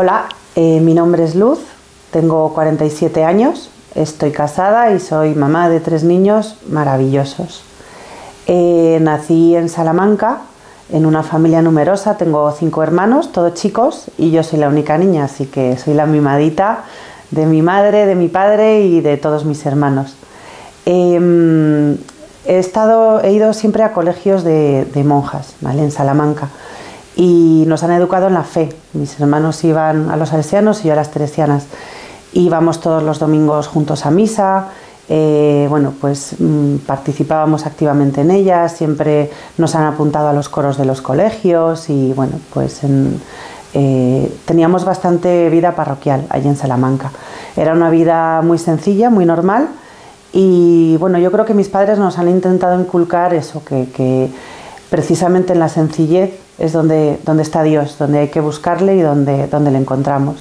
Hola, eh, mi nombre es Luz, tengo 47 años, estoy casada y soy mamá de tres niños maravillosos. Eh, nací en Salamanca, en una familia numerosa, tengo cinco hermanos, todos chicos, y yo soy la única niña, así que soy la mimadita de mi madre, de mi padre y de todos mis hermanos. Em, he, estado, he ido siempre a colegios de, monjas. En Salamanca y nos han educado en la fe. Mis hermanos iban a los salesianos y yo a las teresianas. Íbamos todos los domingos juntos a misa, eh, bueno, pues mm, participábamos activamente en ellas, siempre nos han apuntado a los coros de los colegios y bueno, pues eh, teníamos bastante vida parroquial allí en Salamanca. Era una vida muy sencilla, muy normal y bueno, yo creo que mis padres nos han intentado inculcar eso, que precisamente en la sencillez es donde, donde está Dios, donde hay que buscarle y donde, donde le encontramos.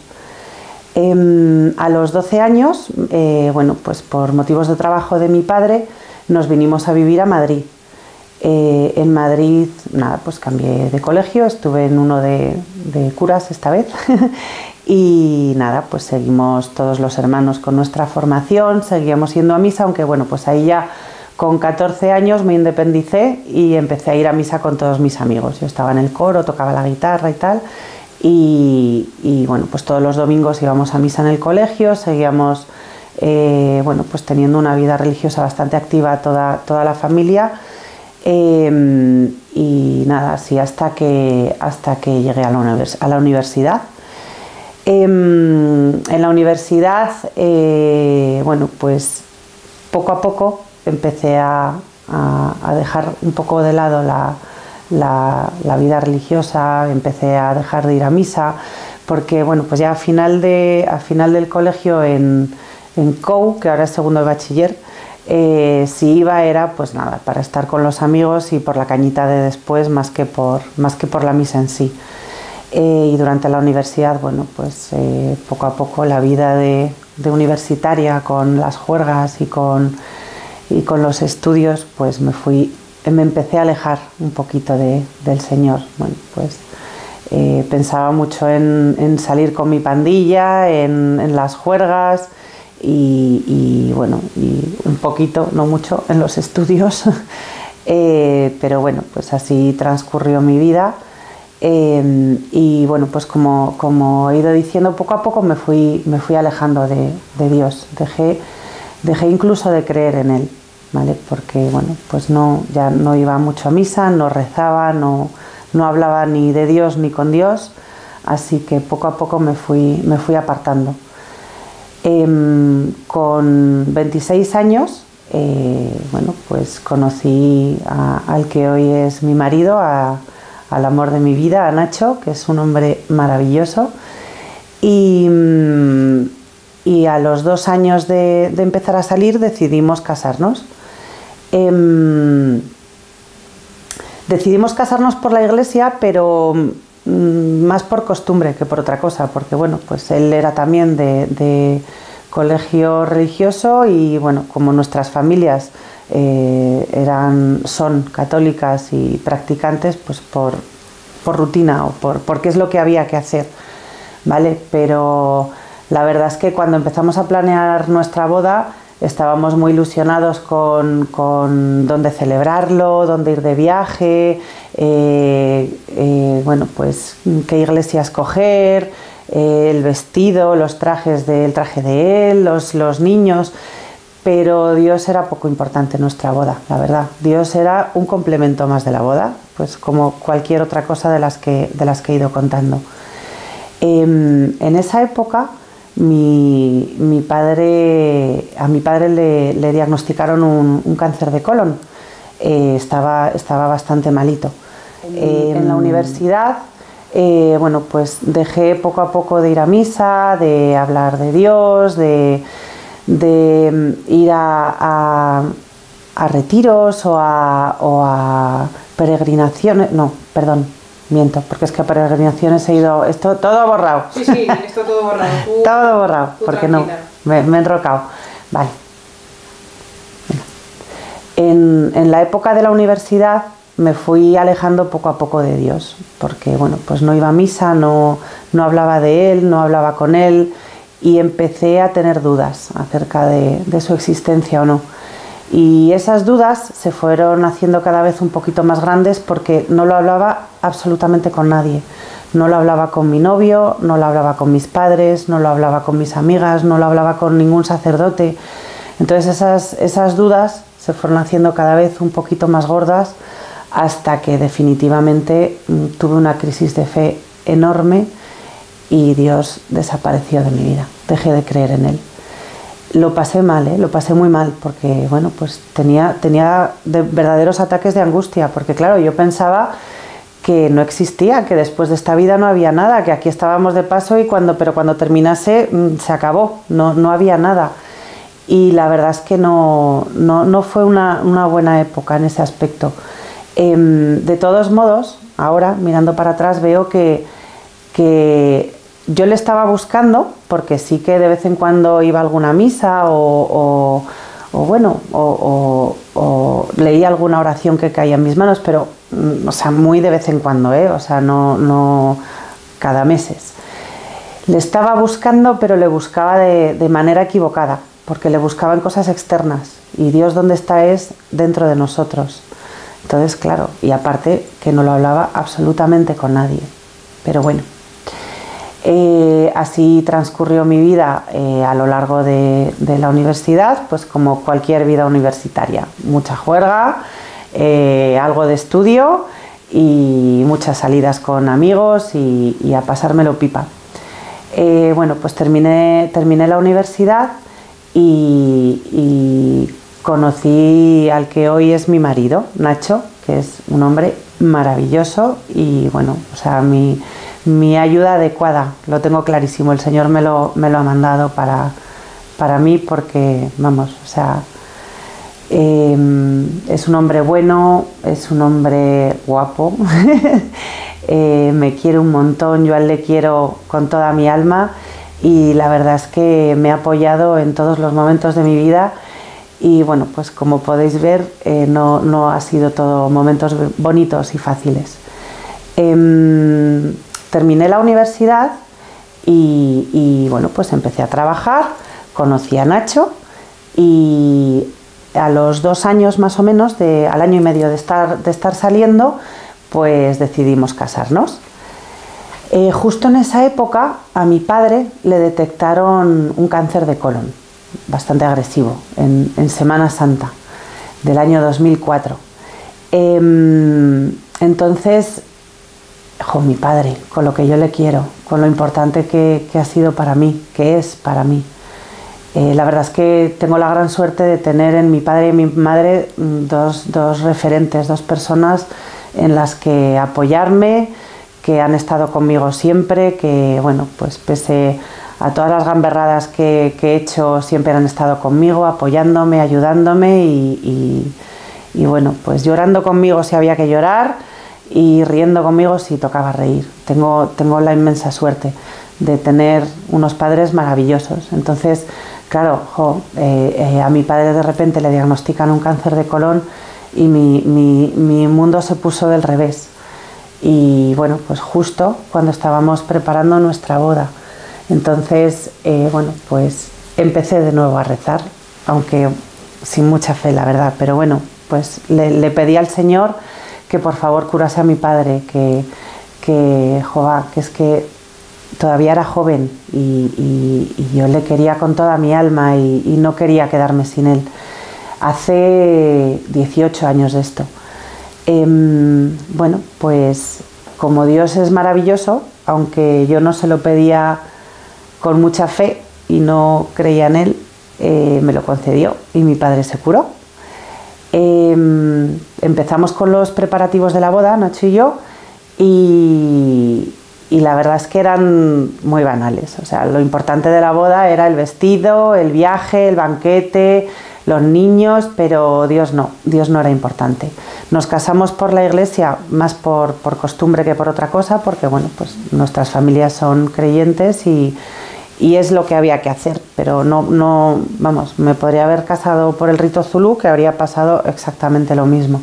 Em, a los 12 años, eh, bueno, pues por motivos de trabajo de mi padre, nos vinimos a vivir a Madrid. Eh, en Madrid, nada, pues cambié de colegio, estuve en uno de, de curas esta vez y nada, pues seguimos todos los hermanos con nuestra formación, seguíamos yendo a misa, aunque bueno, pues ahí ya con 14 años me independicé y empecé a ir a misa con todos mis amigos. Yo estaba en el coro, tocaba la guitarra y tal. Y, bueno, pues todos los domingos íbamos a misa en el colegio, seguíamos eh, bueno, pues teniendo una vida religiosa bastante activa toda, toda la familia. Em, y nada, así hasta que, hasta que llegué a la, universidad. Em, en la universidad, eh, bueno, pues poco a poco empecé a, dejar un poco de lado la, vida religiosa, empecé a dejar de ir a misa, porque bueno, pues ya a final, de, a final del colegio en, en COU, que ahora es segundo de bachiller, eh, si iba era pues nada, para estar con los amigos y por la cañita de después más que por, más que por la misa en sí. Eh, y durante la universidad, bueno, pues eh, poco a poco la vida de, de universitaria con las juergas y con y con los estudios pues me fui, me empecé a alejar un poquito de, del Señor. Bueno, pues eh, pensaba mucho en, salir con mi pandilla, en, las juergas y, bueno, y un poquito, no mucho, en los estudios. Eh, pero bueno, pues así transcurrió mi vida. Eh, y bueno, pues como, como, he ido diciendo, poco a poco me fui, me fui alejando de, de Dios. Dejé, dejé incluso de creer en Él. Porque, bueno, pues no, ya no iba mucho a misa, no rezaba, no, no hablaba ni de Dios ni con Dios, así que poco a poco me fui, me fui apartando. Em, con 26 años, eh, bueno, pues conocí al que hoy es mi marido, al amor de mi vida, a Nacho, que es un hombre maravilloso. Y, y a los dos años de, empezar a salir decidimos casarnos. Em, decidimos casarnos por la iglesia, pero mm, más por costumbre que por otra cosa, porque bueno, pues él era también de, colegio religioso y bueno, como nuestras familias eh, eran, son católicas y practicantes, pues por, por rutina o por, porque es lo que había que hacer, ¿vale? Pero la verdad es que cuando empezamos a planear nuestra boda, estábamos muy ilusionados con, con dónde celebrarlo, dónde ir de viaje, eh, eh, bueno, pues qué iglesia escoger, eh, el vestido, los trajes del traje de él, los, los niños, pero Dios era poco importante en nuestra boda, la verdad. Dios era un complemento más de la boda, pues como cualquier otra cosa de las que, de las que he ido contando. Em, en esa época, mi, padre, a mi padre le, diagnosticaron un, cáncer de colon. Eh, estaba, estaba bastante malito. en la em, universidad, eh, bueno, pues dejé poco a poco de ir a misa, de hablar de Dios, de, mm, ir a, retiros o a, o a peregrinaciones. No, perdón, Miento, porque es que a peregrinaciones he ido. Esto todo borrado. Sí, sí, esto todo borrado. todo borrado, porque no. Me, he enrocado. Vale. En, la época de la universidad, me fui alejando poco a poco de Dios, porque bueno, pues no iba a misa, no, no hablaba de Él, no hablaba con Él y empecé a tener dudas acerca de, de su existencia o no. Y esas dudas se fueron haciendo cada vez un poquito más grandes porque no lo hablaba absolutamente con nadie. No lo hablaba con mi novio, no lo hablaba con mis padres, no lo hablaba con mis amigas, no lo hablaba con ningún sacerdote. Entonces esas, esas dudas se fueron haciendo cada vez un poquito más gordas hasta que definitivamente mm, tuve una crisis de fe enorme y Dios desapareció de mi vida. Dejé de creer en Él. Lo pasé mal, ¿eh? lo pasé muy mal, porque bueno, pues tenía, tenía verdaderos ataques de angustia, porque claro, yo pensaba que no existía, que después de esta vida no había nada, que aquí estábamos de paso y cuando, pero cuando terminase mm, se acabó, no, no había nada. Y la verdad es que no, no, fue una, buena época en ese aspecto. Em, de todos modos, ahora mirando para atrás veo que, que yo le estaba buscando, porque sí que de vez en cuando iba a alguna misa o, bueno, o, leía alguna oración que caía en mis manos, pero, mm, o sea, muy de vez en cuando, ¿eh? O sea, no, no cada meses. Le estaba buscando, pero le buscaba de, de manera equivocada, porque le buscaba en cosas externas. Y Dios donde está es dentro de nosotros. Entonces, claro, y aparte que no lo hablaba absolutamente con nadie. Pero bueno. Eh, así transcurrió mi vida eh, a lo largo de, la universidad, pues como cualquier vida universitaria. Mucha juerga, eh, algo de estudio y muchas salidas con amigos y, a pasármelo pipa. bueno, pues terminé, terminé la universidad y, conocí al que hoy es mi marido, Nacho, que es un hombre maravilloso y bueno, o sea, mi mi ayuda adecuada, lo tengo clarísimo, el Señor me lo, me lo ha mandado para, para mí porque, vamos, o sea, em, es un hombre bueno, es un hombre guapo, eh, me quiere un montón, yo a él le quiero con toda mi alma y la verdad es que me ha apoyado en todos los momentos de mi vida y bueno, pues como podéis ver, eh, no, no, ha sido todo momentos bonitos y fáciles. Terminé la universidad y, bueno, pues empecé a trabajar, conocí a Nacho y a los dos años más o menos, al año y medio de estar, de estar saliendo, pues decidimos casarnos. Eh, justo en esa época a mi padre le detectaron un cáncer de colon, bastante agresivo, en, Semana Santa del año 2004. Em, entonces mi padre, con lo que yo le quiero, con lo importante que, ha sido para mí, que es para mí. Eh, la verdad es que tengo la gran suerte de tener en mi padre y mi madre mm, dos, referentes, dos personas en las que apoyarme, que han estado conmigo siempre, que bueno, pues pese a todas las gamberradas que, he hecho, siempre han estado conmigo, apoyándome, ayudándome y, y bueno, pues llorando conmigo si había que llorar y riendo conmigo si tocaba reír. Tengo, tengo la inmensa suerte de tener unos padres maravillosos. Entonces, claro, eh, eh, a mi padre de repente le diagnostican un cáncer de colon y mi, mi, mundo se puso del revés. Y bueno, pues justo cuando estábamos preparando nuestra boda. Entonces, eh, bueno, pues empecé de nuevo a rezar, aunque sin mucha fe, la verdad. Pero bueno, pues le, le pedí al Señor que por favor curase a mi padre, que, que, que es que todavía era joven y, yo le quería con toda mi alma y, no quería quedarme sin él. Hace 18 años de esto. Em, bueno, pues como Dios es maravilloso, aunque yo no se lo pedía con mucha fe y no creía en él, eh, me lo concedió y mi padre se curó. Em, empezamos con los preparativos de la boda, Nacho y yo, y, la verdad es que eran muy banales. O sea, lo importante de la boda era el vestido, el viaje, el banquete, los niños, pero Dios no, Dios no era importante. Nos casamos por la iglesia, más por, por costumbre que por otra cosa, porque bueno, pues nuestras familias son creyentes y, y es lo que había que hacer, pero no, no, vamos, me podría haber casado por el rito zulú que habría pasado exactamente lo mismo.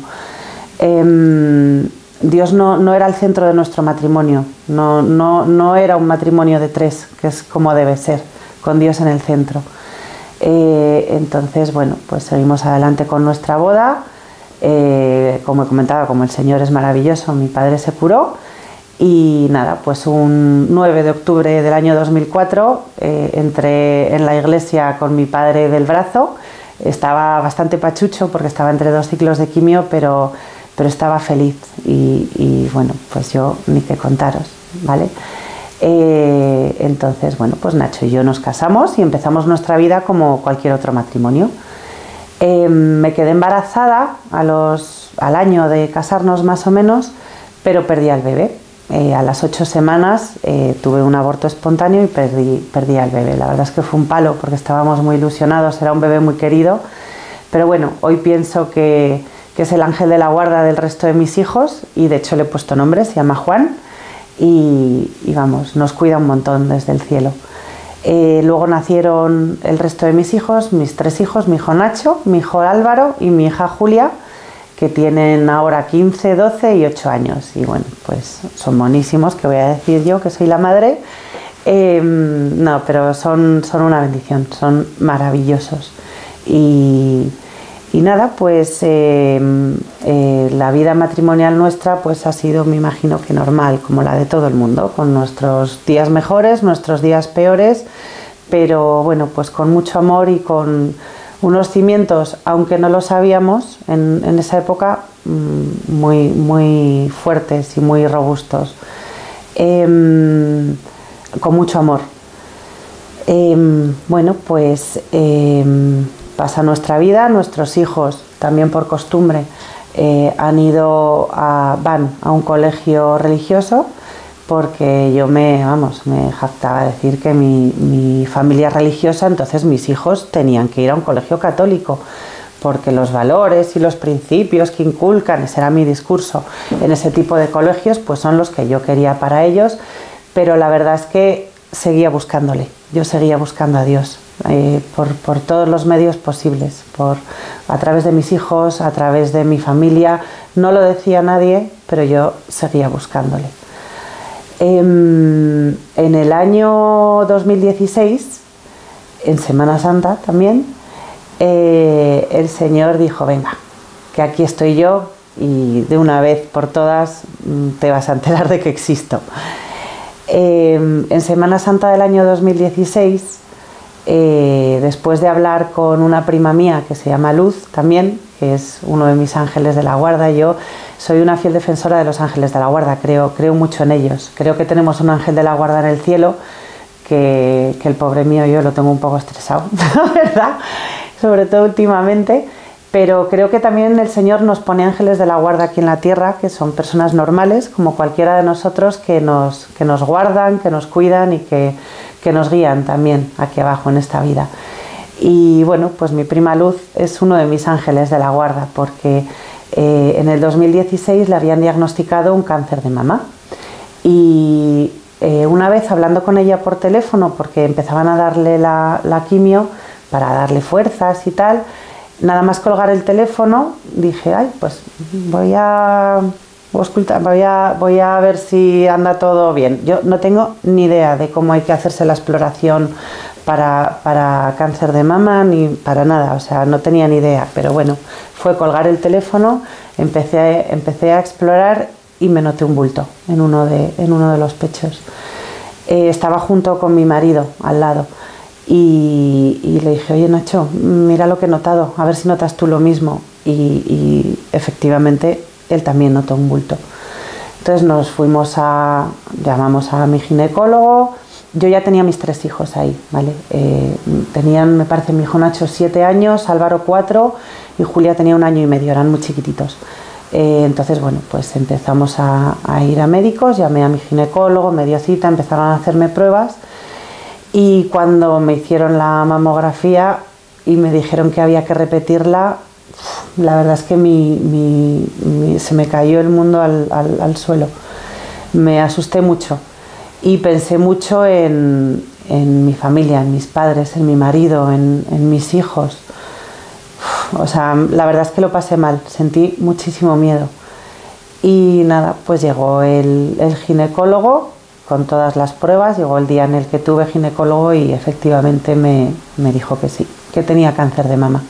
Em, Dios no, era el centro de nuestro matrimonio, no, no, era un matrimonio de tres, que es como debe ser, con Dios en el centro. Eh, entonces, bueno, pues seguimos adelante con nuestra boda. Eh, como he comentado, como el Señor es maravilloso, mi padre se curó y nada, pues un 9 de octubre del año 2004 eh, entré en la iglesia con mi padre del brazo. Estaba bastante pachucho porque estaba entre dos ciclos de quimio, pero, pero estaba feliz y, bueno, pues yo ni que contaros, ¿vale? Eh, entonces, bueno, pues Nacho y yo nos casamos y empezamos nuestra vida como cualquier otro matrimonio. Eh, me quedé embarazada a los, al año de casarnos más o menos, pero perdí al bebé. Eh, a las ocho semanas eh, tuve un aborto espontáneo y perdí, perdí al bebé. La verdad es que fue un palo porque estábamos muy ilusionados, era un bebé muy querido. Pero bueno, hoy pienso que, es el ángel de la guarda del resto de mis hijos y de hecho le he puesto nombre, se llama Juan y, vamos, nos cuida un montón desde el cielo. Eh, luego nacieron el resto de mis hijos, mis tres hijos, mi hijo Nacho, mi hijo Álvaro y mi hija Julia que tienen ahora 15, 12 y 8 años. Y bueno, pues son monísimos, que voy a decir yo que soy la madre. Em, no, pero son, son una bendición, son maravillosos. Y, nada, pues em, eh, la vida matrimonial nuestra pues ha sido, me imagino que normal, como la de todo el mundo, con nuestros días mejores, nuestros días peores, pero bueno, pues con mucho amor y con unos cimientos, aunque no lo sabíamos en, esa época, mm, muy, muy fuertes y muy robustos, em, con mucho amor. Em, bueno, pues em, pasa nuestra vida, nuestros hijos, también por costumbre, eh, han ido a, van a un colegio religioso porque yo me, vamos, me jactaba decir que mi, familia religiosa, entonces mis hijos tenían que ir a un colegio católico, porque los valores y los principios que inculcan, ese era mi discurso, en ese tipo de colegios, pues son los que yo quería para ellos, pero la verdad es que seguía buscándole, yo seguía buscando a Dios. Eh, por, por, todos los medios posibles, por, a través de mis hijos, a través de mi familia. No lo decía nadie, pero yo seguía buscándole. Em, en el año 2016, en Semana Santa también, eh, el Señor dijo, venga, que aquí estoy yo y de una vez por todas mm, te vas a enterar de que existo. Em, en Semana Santa del año 2016, eh, después de hablar con una prima mía que se llama Luz también, que es uno de mis ángeles de la guarda, yo soy una fiel defensora de los ángeles de la guarda, creo, creo mucho en ellos. Creo que tenemos un ángel de la guarda en el cielo que, el pobre mío yo lo tengo un poco estresado, ¿verdad? Sobre todo últimamente. Pero creo que también el Señor nos pone ángeles de la guarda aquí en la tierra, que son personas normales, como cualquiera de nosotros, que nos, que nos guardan, que nos cuidan y que, que nos guían también aquí abajo en esta vida. Y bueno, pues mi prima Luz es uno de mis ángeles de la guarda, porque eh, en el 2016 le habían diagnosticado un cáncer de mama y eh, una vez hablando con ella por teléfono, porque empezaban a darle la, quimio para darle fuerzas y tal, nada más colgar el teléfono, dije, ay, pues voy a, voy a, voy a ver si anda todo bien. Yo no tengo ni idea de cómo hay que hacerse la exploración para, para cáncer de mama ni para nada, o sea, no tenía ni idea, pero bueno, fue colgar el teléfono, empecé empecé a explorar y me noté un bulto en uno de, en uno de los pechos. Eh, estaba junto con mi marido al lado y, le dije, oye Nacho, mira lo que he notado, a ver si notas tú lo mismo. Y, efectivamente él también notó un bulto. Entonces nos fuimos a, llamamos a mi ginecólogo, yo ya tenía mis tres hijos ahí, ¿vale? Eh, tenían, me parece, mi hijo Nacho siete años, Álvaro cuatro y Julia tenía un año y medio, eran muy chiquititos. Eh, entonces, bueno, pues empezamos a, ir a médicos, llamé a mi ginecólogo, me dio cita, empezaron a hacerme pruebas y cuando me hicieron la mamografía y me dijeron que había que repetirla, la verdad es que se me cayó el mundo al, suelo. Me asusté mucho y pensé mucho en, mi familia, en mis padres, en mi marido, en mis hijos o sea, la verdad es que lo pasé mal, sentí muchísimo miedo. Y nada, pues llegó el, ginecólogo con todas las pruebas, llegó el día en el que tuve ginecólogo y efectivamente me, dijo que sí, que tenía cáncer de mama.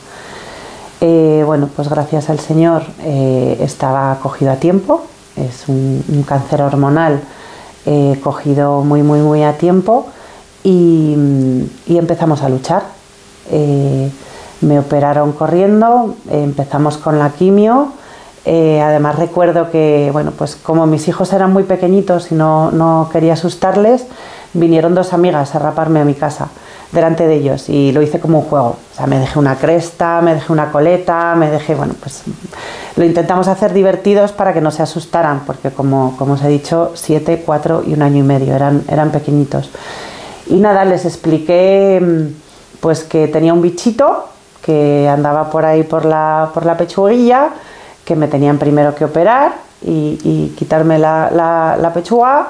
Eh, bueno, pues gracias al Señor eh, estaba cogido a tiempo, es un, cáncer hormonal eh, cogido muy, muy, muy a tiempo y, empezamos a luchar. me operaron corriendo, empezamos con la quimio, eh, además recuerdo que, bueno, pues como mis hijos eran muy pequeñitos y no, quería asustarles, vinieron dos amigas a raparme a mi casa delante de ellos y lo hice como un juego. O sea, me dejé una cresta, me dejé una coleta, me dejé, bueno, pues lo intentamos hacer divertidos para que no se asustaran, porque como, como os he dicho, siete, cuatro y un año y medio, eran, eran pequeñitos. Y nada, les expliqué mm, pues que tenía un bichito que andaba por ahí por la, por la pechuguilla, que me tenían primero que operar y, quitarme la, pechuga,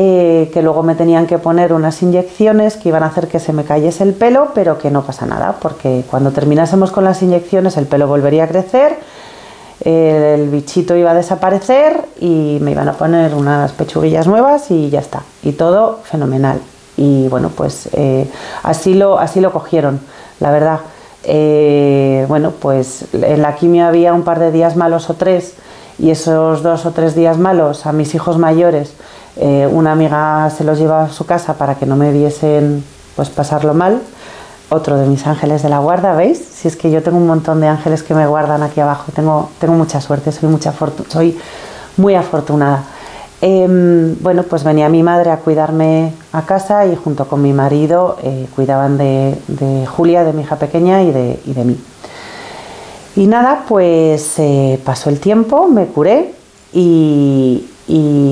eh, que luego me tenían que poner unas inyecciones que iban a hacer que se me cayese el pelo, pero que no pasa nada, porque cuando terminásemos con las inyecciones el pelo volvería a crecer, el bichito iba a desaparecer y me iban a poner unas pechuguillas nuevas y ya está, y todo fenomenal. Y bueno, pues eh, así, lo, así lo cogieron, la verdad. Eh, bueno, pues en la quimio había un par de días malos o tres y esos dos o tres días malos a mis hijos mayores, eh, una amiga se los llevaba a su casa para que no me viesen pues pasarlo mal. Otro de mis ángeles de la guarda, ¿veis? Si es que yo tengo un montón de ángeles que me guardan aquí abajo, tengo, tengo mucha suerte, soy, mucha soy muy afortunada. Em, bueno, pues venía mi madre a cuidarme a casa y junto con mi marido eh, cuidaban de, Julia, de mi hija pequeña y de, mí. Y nada, pues eh, pasó el tiempo, me curé y,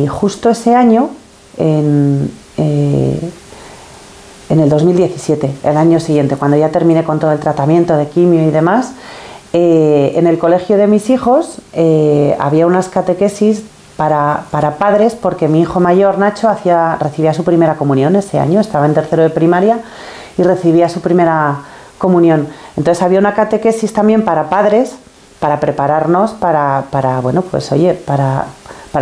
justo ese año, en, eh, en, el 2017, el año siguiente, cuando ya terminé con todo el tratamiento de quimio y demás, en el colegio de mis hijos había unas catequesis para, padres porque mi hijo mayor, Nacho, hacía, recibía su primera comunión ese año, estaba en tercero de primaria y recibía su primera comunión. Entonces había una catequesis también para padres, para prepararnos para, bueno, pues oye, para,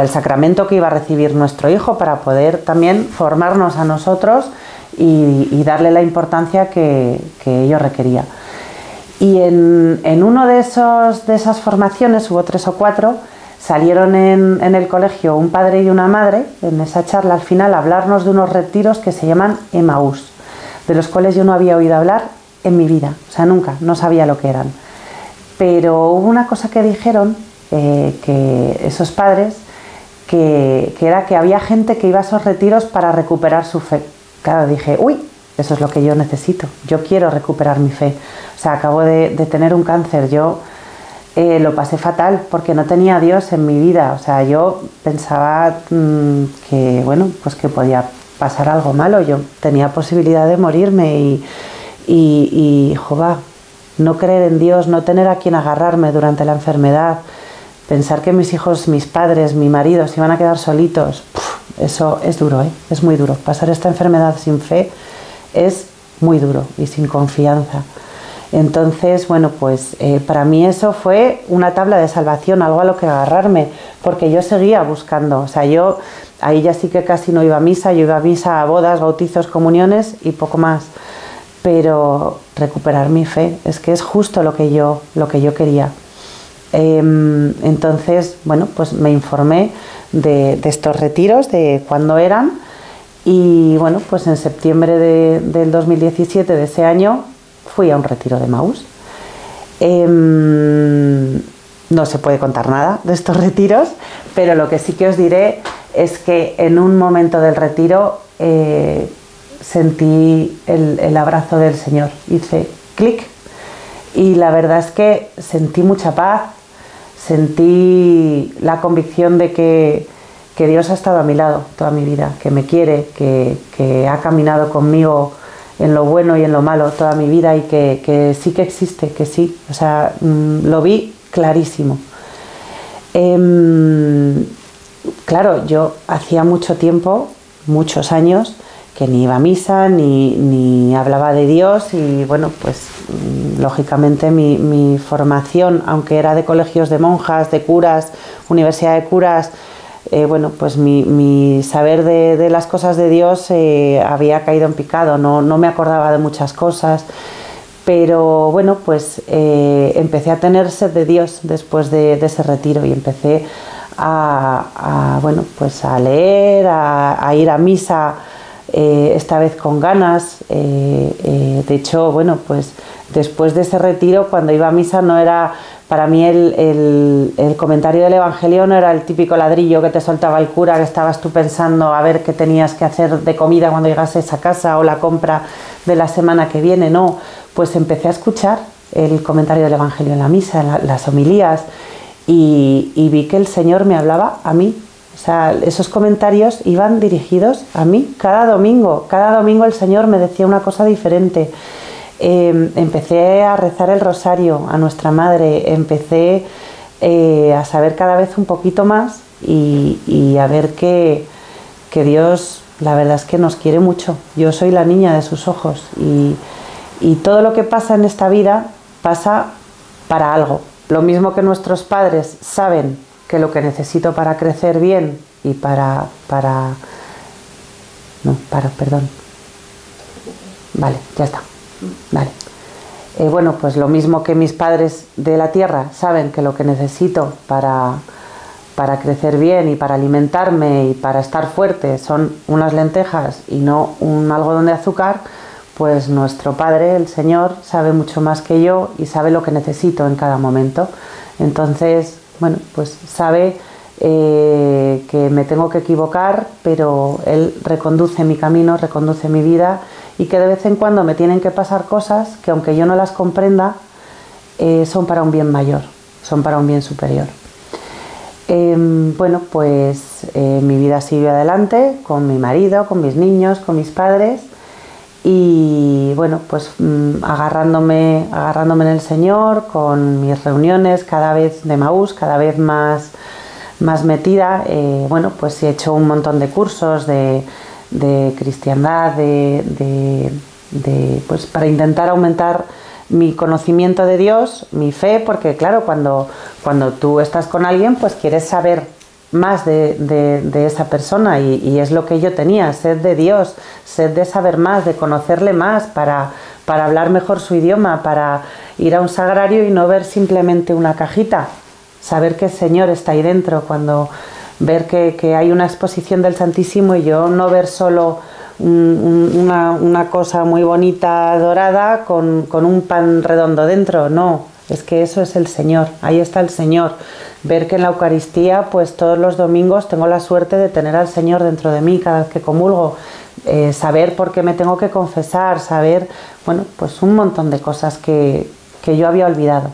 el sacramento que iba a recibir nuestro hijo, para poder también formarnos a nosotros y, darle la importancia que, que ello requería. Y en, en uno de, esos, de esas formaciones, hubo tres o cuatro, salieron en, el colegio un padre y una madre, en esa charla al final, a hablarnos de unos retiros que se llaman Emaús, de los cuales yo no había oído hablar en mi vida, o sea, nunca, no sabía lo que eran. Pero hubo una cosa que dijeron, eh, que esos padres, que, que, era que había gente que iba a esos retiros para recuperar su fe. Claro, dije, uy, eso es lo que yo necesito, yo quiero recuperar mi fe. O sea, acabo de, tener un cáncer, yo eh, lo pasé fatal porque no tenía a Dios en mi vida. O sea, yo pensaba mm, que, bueno, pues que podía pasar algo malo. Yo tenía posibilidad de morirme y, y, no creer en Dios, no tener a quien agarrarme durante la enfermedad, pensar que mis hijos, mis padres, mi marido se iban a quedar solitos, eso es duro, ¿eh? es muy duro. Pasar esta enfermedad sin fe es muy duro y sin confianza. Entonces, bueno, pues eh, para mí eso fue una tabla de salvación, algo a lo que agarrarme, porque yo seguía buscando, o sea, yo ahí ya sí que casi no iba a misa, yo iba a misa a bodas, bautizos, comuniones y poco más. Pero recuperar mi fe, es que es justo lo que yo, lo que yo quería. Em, entonces, bueno, pues me informé de, estos retiros, de cuándo eran, y bueno, pues en septiembre del 2017 de ese año fui a un retiro de Maús. Em, no se puede contar nada de estos retiros, pero lo que sí que os diré es que en un momento del retiro eh, sentí el, abrazo del Señor. Hice clic y la verdad es que sentí mucha paz, sentí la convicción de que, Dios ha estado a mi lado toda mi vida, que me quiere, que, que ha caminado conmigo en lo bueno y en lo malo toda mi vida y que, sí que existe, que sí, o sea, mm, lo vi clarísimo. Em, claro, yo hacía mucho tiempo, muchos años, que ni iba a misa, ni, hablaba de Dios y bueno, pues mm, lógicamente mi, formación, aunque era de colegios de monjas, de curas, universidad de curas, eh, bueno, pues mi, saber de, las cosas de Dios eh, había caído en picado, no, me acordaba de muchas cosas, pero bueno, pues eh, empecé a tener sed de Dios después de, ese retiro y empecé a, bueno, pues a leer, a ir a misa eh, esta vez con ganas. Eh, eh, de hecho, bueno, pues después de ese retiro, cuando iba a misa, no era, para mí el, comentario del Evangelio no era el típico ladrillo que te soltaba el cura, que estabas tú pensando a ver qué tenías que hacer de comida cuando llegases a casa o la compra de la semana que viene, no, pues empecé a escuchar el comentario del Evangelio en la misa, en las homilías, y vi que el Señor me hablaba a mí o sea, esos comentarios iban dirigidos a mí cada domingo. Cada domingo el Señor me decía una cosa diferente. Em, empecé a rezar el rosario a nuestra madre, empecé eh, a saber cada vez un poquito más y, a ver que, Dios, la verdad es que nos quiere mucho. Yo soy la niña de sus ojos y todo lo que pasa en esta vida pasa para algo. Lo mismo que nuestros padres saben que lo que necesito para crecer bien y para, para, no, para, perdón. Vale, ya está. Vale. Eh, bueno, pues lo mismo que mis padres de la tierra saben que lo que necesito para, para crecer bien y para alimentarme y para estar fuerte son unas lentejas y no un algodón de azúcar, pues nuestro Padre, el Señor, sabe mucho más que yo y sabe lo que necesito en cada momento. Entonces, bueno, pues sabe eh, que me tengo que equivocar, pero Él reconduce mi camino, reconduce mi vida y que de vez en cuando me tienen que pasar cosas que aunque yo no las comprenda, eh, son para un bien mayor, son para un bien superior. Em, bueno, pues eh, mi vida sigue adelante con mi marido, con mis niños, con mis padres y bueno, pues mm, agarrándome, agarrándome en el Señor, con mis reuniones cada vez de Maús, cada vez más, más metida, eh, bueno, pues he hecho un montón de cursos de, cristiandad, de, pues para intentar aumentar mi conocimiento de Dios, mi fe, porque claro, cuando, cuando tú estás con alguien, pues quieres saber más de, esa persona y, es lo que yo tenía, sed de Dios, sed de saber más, de conocerle más, para, para hablar mejor su idioma, para ir a un sagrario y no ver simplemente una cajita, saber que el Señor está ahí dentro, cuando ver que, hay una exposición del Santísimo y yo no ver solo una, cosa muy bonita dorada con, con un pan redondo dentro, no, es que eso es el Señor, ahí está el Señor ver que en la Eucaristía, pues todos los domingos tengo la suerte de tener al Señor dentro de mí cada vez que comulgo, eh, saber por qué me tengo que confesar, saber, bueno, pues un montón de cosas que, yo había olvidado.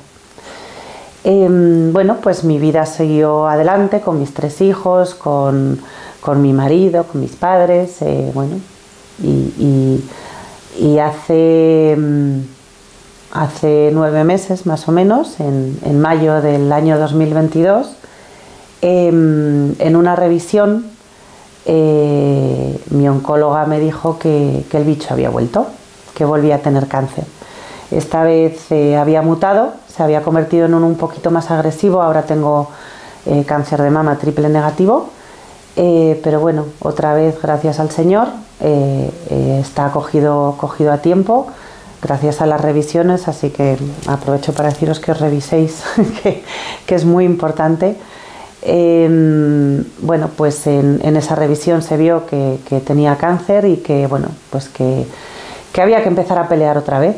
Em, bueno, pues mi vida siguió adelante con mis tres hijos, con, mi marido, con mis padres, eh, bueno, y, y hace em, hace nueve meses más o menos, en, mayo del año 2022, em, en una revisión eh, mi oncóloga me dijo que, el bicho había vuelto, que volvía a tener cáncer. Esta vez eh, había mutado, se había convertido en un, poquito más agresivo, ahora tengo eh, cáncer de mama triple negativo, pero bueno, otra vez gracias al Señor está cogido, cogido a tiempo gracias a las revisiones, así que aprovecho para deciros que os reviséis, que, es muy importante. Em, bueno, pues en, esa revisión se vio que, tenía cáncer y que, bueno, pues que, había que empezar a pelear otra vez.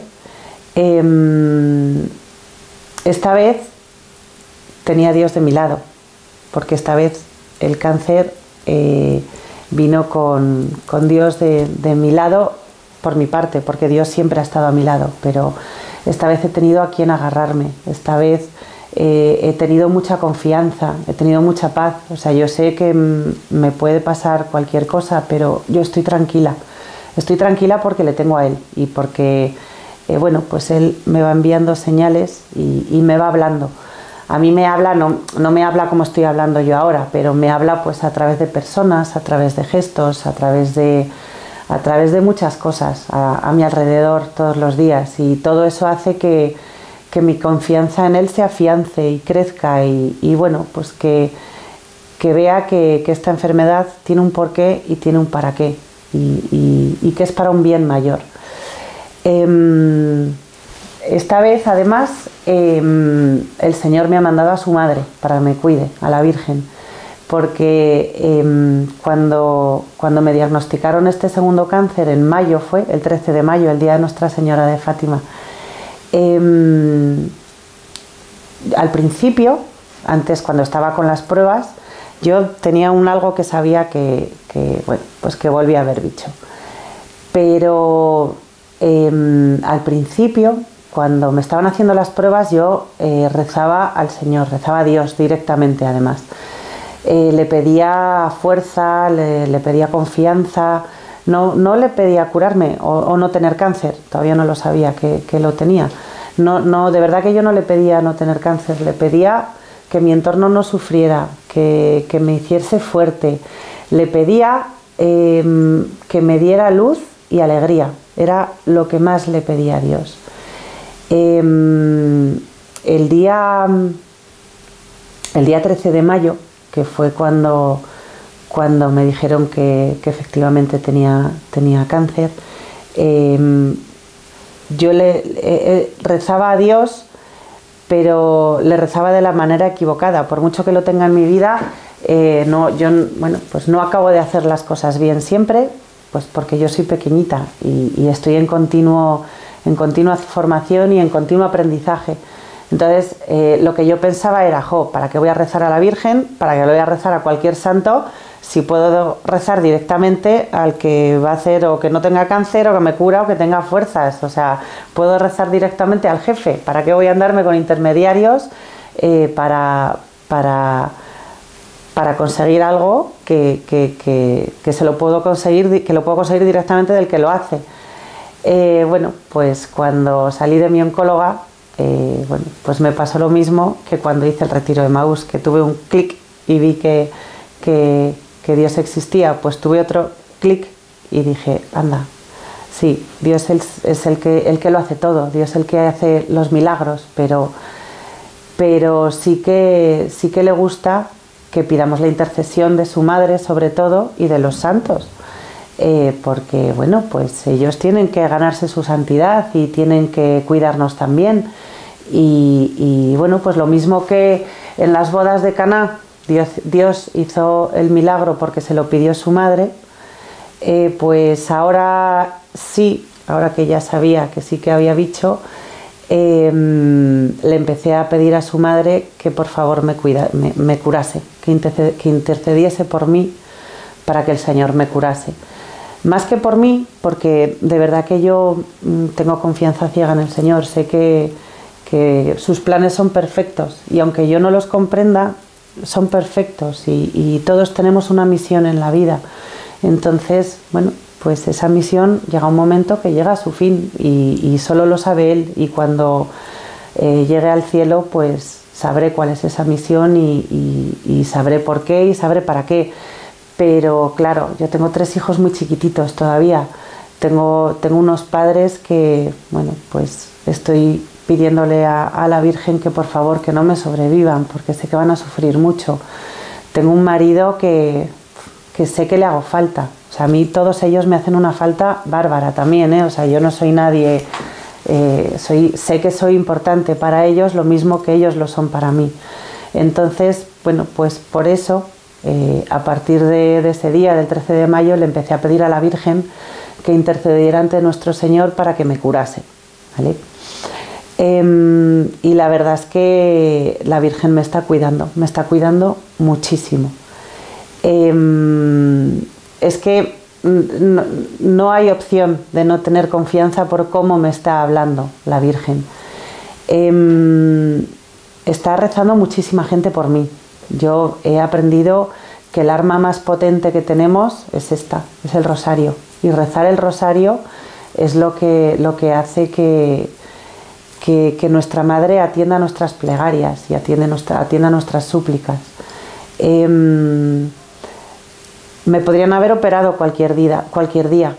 Em, esta vez tenía Dios de mi lado, porque esta vez el cáncer eh, vino con, Dios de, de mi lado por mi parte, porque Dios siempre ha estado a mi lado, pero esta vez he tenido a quien agarrarme, esta vez eh, he tenido mucha confianza, he tenido mucha paz, o sea, yo sé que me puede pasar cualquier cosa, pero yo estoy tranquila, estoy tranquila porque le tengo a Él y porque, eh, bueno, pues Él me va enviando señales y, me va hablando. A mí me habla, no, no me habla como estoy hablando yo ahora, pero me habla pues a través de personas, a través de gestos, a través de, a través de muchas cosas a, mi alrededor todos los días y todo eso hace que, mi confianza en Él se afiance y crezca y, bueno, pues que, vea que, esta enfermedad tiene un porqué y tiene un para qué y, que es para un bien mayor. Em, esta vez, además, em, el Señor me ha mandado a su madre para que me cuide, a la Virgen porque em, cuando, cuando me diagnosticaron este segundo cáncer, en mayo fue, el 13 de mayo, el día de Nuestra Señora de Fátima, em, al principio, antes cuando estaba con las pruebas, yo tenía un algo que sabía que, bueno, pues que volvía a haber bicho. Pero em, al principio, cuando me estaban haciendo las pruebas, yo eh, rezaba al Señor, rezaba a Dios directamente además. Eh, le pedía fuerza, le, pedía confianza, no, no, le pedía curarme o, no tener cáncer, todavía no lo sabía que, lo tenía. No, no, de verdad que yo no le pedía no tener cáncer, le pedía que mi entorno no sufriera, que, me hiciese fuerte, le pedía em, que me diera luz y alegría, era lo que más le pedía a Dios. Em, el, día, el día 13 de mayo que fue cuando, cuando me dijeron que, efectivamente tenía, tenía cáncer. Em, yo le rezaba a Dios, pero le rezaba de la manera equivocada. Por mucho que lo tenga en mi vida, eh, no, yo bueno, pues no acabo de hacer las cosas bien siempre, pues porque yo soy pequeñita y, y estoy en continuo en continua formación y en continuo aprendizaje. Entonces, eh, lo que yo pensaba era, jo, ¿para qué voy a rezar a la Virgen? ¿Para qué lo voy a rezar a cualquier santo? Si puedo rezar directamente al que va a hacer o que no tenga cáncer o que me cura o que tenga fuerzas. O sea, puedo rezar directamente al jefe. ¿Para qué voy a andarme con intermediarios eh, para, para, para, conseguir algo que, que, se lo puedo conseguir, que lo puedo conseguir directamente del que lo hace? Eh, bueno, pues cuando salí de mi oncóloga, eh, bueno, pues me pasó lo mismo que cuando hice el retiro de Maús, que tuve un clic y vi que, que, Dios existía, pues tuve otro clic y dije, anda, sí, Dios es, el, que, el que lo hace todo, Dios es el que hace los milagros, pero, pero sí, que, sí que le gusta que pidamos la intercesión de su madre sobre todo y de los santos. Eh, porque bueno, pues ellos tienen que ganarse su santidad y tienen que cuidarnos también. Y, bueno, pues lo mismo que en las bodas de Caná, Dios, hizo el milagro porque se lo pidió su madre, eh, pues ahora sí, ahora que ya sabía que sí que había bicho, em, le empecé a pedir a su madre que por favor me, me, curase, que, que intercediese por mí para que el Señor me curase. Más que por mí, porque de verdad que yo mm, tengo confianza ciega en el Señor, sé que, sus planes son perfectos y aunque yo no los comprenda, son perfectos y, todos tenemos una misión en la vida. Entonces, bueno, pues esa misión llega un momento que llega a su fin y, solo lo sabe Él. Y cuando eh, llegue al cielo, pues sabré cuál es esa misión y sabré por qué y sabré para qué pero claro, yo tengo tres hijos muy chiquititos todavía. Tengo, tengo unos padres que, bueno, pues estoy pidiéndole a, la Virgen que por favor que no me sobrevivan, porque sé que van a sufrir mucho. Tengo un marido que, que sé que le hago falta. O sea, a mí todos ellos me hacen una falta bárbara también, ¿eh? O sea, yo no soy nadie, eh, soy, sé que soy importante para ellos, lo mismo que ellos lo son para mí. Entonces, bueno, pues por eso eh, a partir de, ese día, del 13 de mayo, le empecé a pedir a la Virgen que intercediera ante nuestro Señor para que me curase. Em, y la verdad es que la Virgen me está cuidando, me está cuidando muchísimo. Em, es que no, hay opción de no tener confianza por cómo me está hablando la Virgen. Em, está rezando muchísima gente por mí. Yo he aprendido que el arma más potente que tenemos es esta, es el rosario. Y rezar el rosario es lo que, lo que hace que, que, nuestra madre atienda nuestras plegarias y atiende nuestra, atienda nuestras súplicas. Em, me podrían haber operado cualquier día, cualquier día,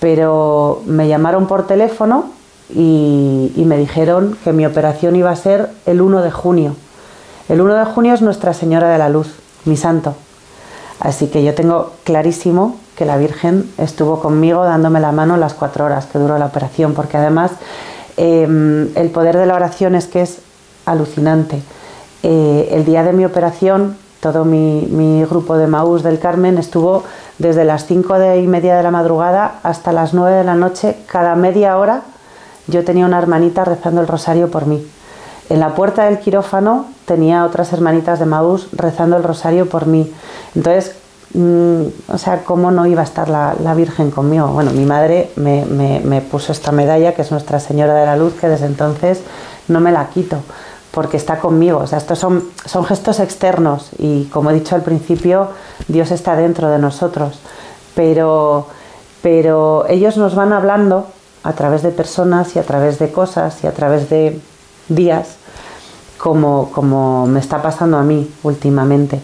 pero me llamaron por teléfono y, y, me dijeron que mi operación iba a ser el 1 de junio. El 1 de junio es Nuestra Señora de la Luz, mi santo. Así que yo tengo clarísimo que la Virgen estuvo conmigo dándome la mano las cuatro horas que duró la operación, porque además em, el poder de la oración es que es alucinante. Eh, el día de mi operación, todo mi, grupo de Maús del Carmen estuvo desde las cinco y media de la madrugada hasta las 9 de la noche, cada media hora yo tenía una hermanita rezando el rosario por mí. En la puerta del quirófano tenía otras hermanitas de Maús rezando el rosario por mí. Entonces, Mm, o sea, ¿cómo no iba a estar la, Virgen conmigo? Bueno, mi madre me, puso esta medalla, que es Nuestra Señora de la Luz, que desde entonces no me la quito, porque está conmigo. O sea, estos son, son gestos externos y, como he dicho al principio, Dios está dentro de nosotros. Pero, pero ellos nos van hablando a través de personas y a través de cosas y a través de días, como, como me está pasando a mí últimamente.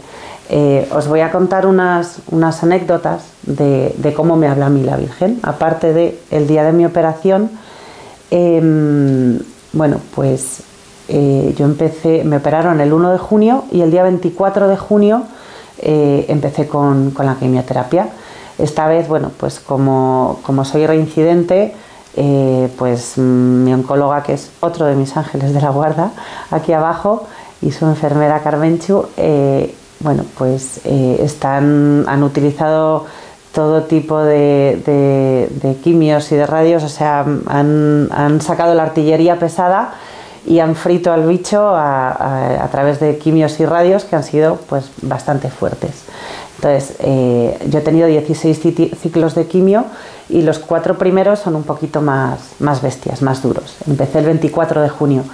Eh, os voy a contar unas, unas anécdotas de, cómo me habla a mí la Virgen. Aparte del el día de mi operación, em, bueno, pues eh, yo empecé, me operaron el 1 de junio y el día 24 de junio eh, empecé con, con, la quimioterapia. Esta vez, bueno, pues como, como soy reincidente, pues mi oncóloga, que es otro de mis ángeles de la guarda, aquí abajo, y su enfermera Carmenchu, bueno, pues eh, están, han utilizado todo tipo de, quimios y de radios, o sea, han, sacado la artillería pesada y han frito al bicho a, través de quimios y radios que han sido pues bastante fuertes. Entonces, eh, yo he tenido 16 ciclos de quimio y los cuatro primeros son un poquito más, más bestias, más duros. Empecé el 24 de junio.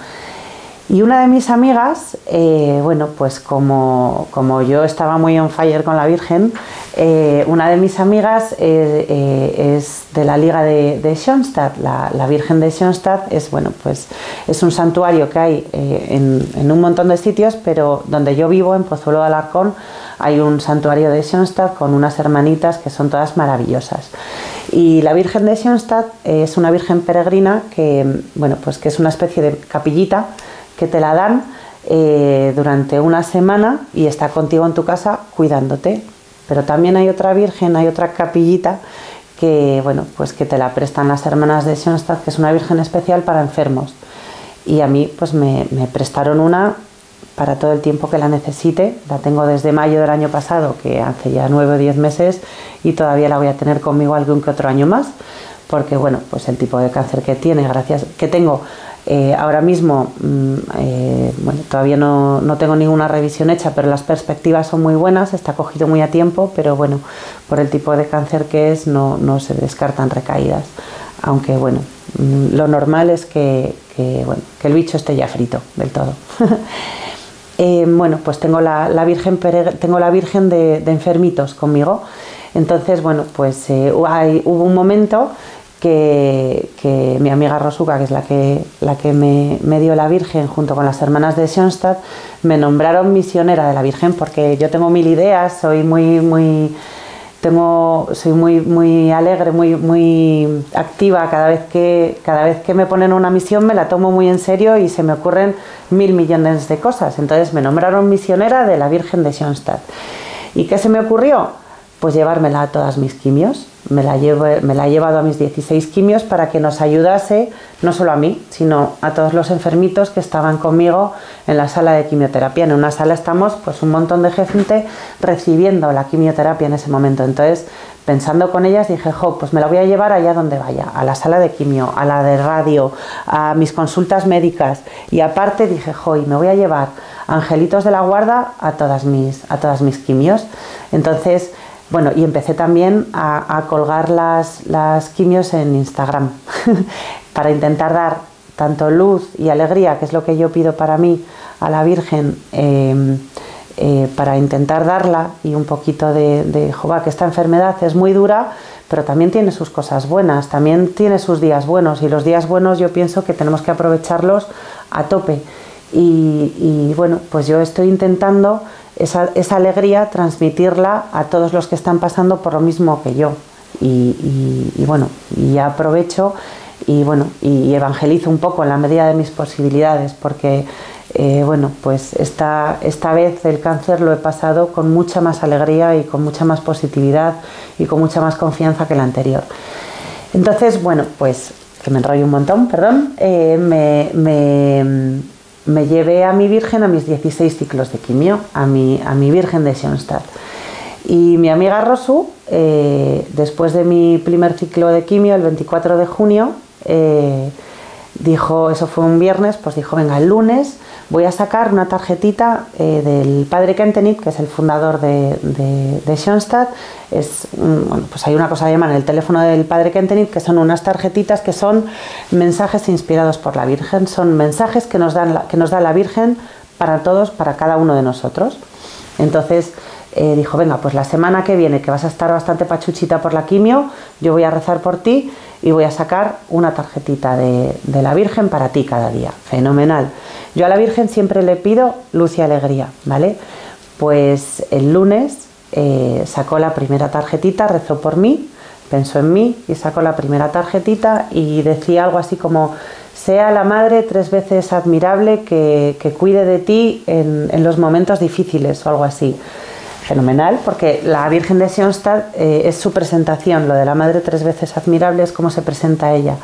Y una de mis amigas, eh, bueno, pues como, yo estaba muy on fire con la Virgen, eh, una de mis amigas eh, es de la Liga de, de Schoenstatt. La, Virgen de Schoenstatt es, bueno, pues es un santuario que hay en, un montón de sitios, pero donde yo vivo, en Pozuelo de Alarcón, hay un santuario de Schoenstatt con unas hermanitas que son todas maravillosas. Y la Virgen de Schoenstatt es una Virgen peregrina que, bueno, pues que es una especie de capillita que te la dan eh, durante una semana y está contigo en tu casa cuidándote. Pero también hay otra virgen, hay otra capillita que, bueno, pues que te la prestan las hermanas de Schoenstatt, que es una virgen especial para enfermos. Y a mí, pues me, prestaron una para todo el tiempo que la necesite. La tengo desde mayo del año pasado, que hace ya nueve o diez meses, y todavía la voy a tener conmigo algún que otro año más, porque bueno, pues el tipo de cáncer que tiene, gracias, que tengo, eh, ahora mismo, mm, eh, bueno, todavía no, no, tengo ninguna revisión hecha, pero las perspectivas son muy buenas, está cogido muy a tiempo, pero bueno, por el tipo de cáncer que es, no, no se descartan recaídas. Aunque bueno, mm, lo normal es que, que, bueno, que el bicho esté ya frito del todo. eh, bueno, pues tengo la, la Virgen, tengo la virgen de, enfermitos conmigo. Entonces, bueno, pues eh, hay, hubo un momento que, mi amiga Rosuka, que es la que, la que me, dio la Virgen, junto con las hermanas de Schoenstatt, me nombraron misionera de la Virgen porque yo tengo mil ideas, soy muy, muy, tengo, soy muy, muy alegre, muy, muy activa. Cada vez, que, cada vez que me ponen una misión me la tomo muy en serio y se me ocurren mil millones de cosas. Entonces me nombraron misionera de la Virgen de Schoenstatt. ¿Y qué se me ocurrió? Pues llevármela a todas mis quimios me la, llevo, me la he llevado a mis 16 quimios para que nos ayudase, no solo a mí, sino a todos los enfermitos que estaban conmigo en la sala de quimioterapia. En una sala estamos pues un montón de gente recibiendo la quimioterapia en ese momento. Entonces, pensando con ellas, dije, jo, pues me la voy a llevar allá donde vaya, a la sala de quimio, a la de radio, a mis consultas médicas. Y aparte dije, jo, y me voy a llevar angelitos de la guarda a todas mis, a todas mis quimios. Entonces, bueno, y empecé también a, colgar las, quimios en Instagram para intentar dar tanto luz y alegría, que es lo que yo pido para mí, a la Virgen, em, eh, para intentar darla y un poquito de, de que esta enfermedad es muy dura, pero también tiene sus cosas buenas, también tiene sus días buenos y los días buenos yo pienso que tenemos que aprovecharlos a tope. y bueno, pues yo estoy intentando esa, alegría transmitirla a todos los que están pasando por lo mismo que yo. y, bueno, y aprovecho y bueno, y evangelizo un poco en la medida de mis posibilidades, porque eh, bueno, pues esta, esta vez el cáncer lo he pasado con mucha más alegría y con mucha más positividad y con mucha más confianza que la anterior. Entonces, bueno, pues que me enrollo un montón, perdón, eh, me, llevé a mi virgen a mis 16 ciclos de quimio, a mi, a mi virgen de Schoenstatt. Y mi amiga Rosu, eh, después de mi primer ciclo de quimio, el 24 de junio, eh, dijo, eso fue un viernes, pues dijo, venga, el lunes voy a sacar una tarjetita eh, del padre Kentenich, que es el fundador de, de, Schoenstatt. Es, bueno, pues hay una cosa que llaman el teléfono del padre Kentenich, que son unas tarjetitas que son mensajes inspirados por la Virgen, son mensajes que nos, dan que nos da la Virgen para todos, para cada uno de nosotros. Entonces, eh, dijo, venga, pues la semana que viene, que vas a estar bastante pachuchita por la quimio, yo voy a rezar por ti y voy a sacar una tarjetita de, la Virgen para ti cada día. Fenomenal. Yo a la Virgen siempre le pido luz y alegría, ¿vale? Pues el lunes eh, sacó la primera tarjetita, rezó por mí, pensó en mí y sacó la primera tarjetita y decía algo así como, sea la madre tres veces admirable que, cuide de ti en, en los momentos difíciles o algo así fenomenal, porque la Virgen de Sionstadt eh, es su presentación, lo de la Madre tres veces admirable es cómo se presenta ella.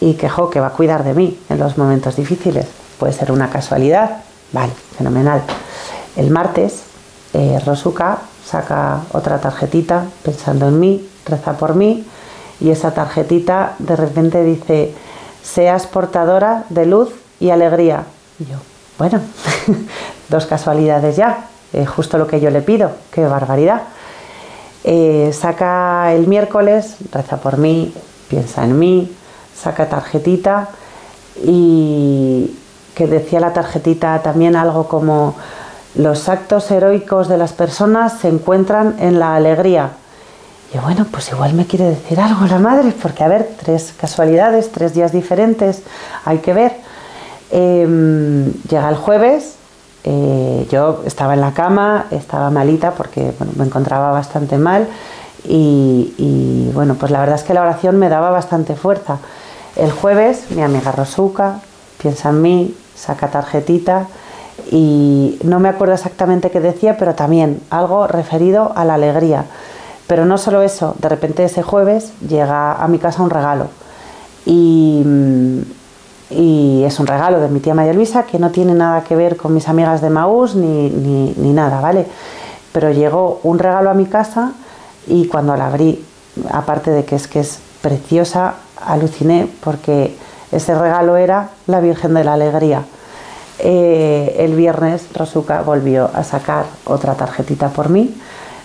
Y que, que va a cuidar de mí en los momentos difíciles. Puede ser una casualidad, vale, fenomenal. El martes, eh, Rosuka saca otra tarjetita pensando en mí, reza por mí, y esa tarjetita de repente dice, seas portadora de luz y alegría. Y yo, bueno, dos casualidades ya, justo lo que yo le pido, qué barbaridad. Eh, saca el miércoles, reza por mí, piensa en mí, saca tarjetita y que decía la tarjetita también algo como los actos heroicos de las personas se encuentran en la alegría. Y bueno, pues igual me quiere decir algo la madre, porque a ver, tres casualidades, tres días diferentes, hay que ver. Em, llega el jueves, eh, yo estaba en la cama, estaba malita porque me encontraba bastante mal y, bueno, pues la verdad es que la oración me daba bastante fuerza. El jueves mi amiga Rosuka piensa en mí, saca tarjetita y no me acuerdo exactamente qué decía, pero también algo referido a la alegría. Pero no solo eso, de repente ese jueves llega a mi casa un regalo y y es un regalo de mi tía María Luisa que no tiene nada que ver con mis amigas de Maús ni, ni, nada, ¿vale? Pero llegó un regalo a mi casa y cuando la abrí, aparte de que es que es preciosa, aluciné porque ese regalo era la Virgen de la Alegría. Eh, el viernes Rosuka volvió a sacar otra tarjetita por mí,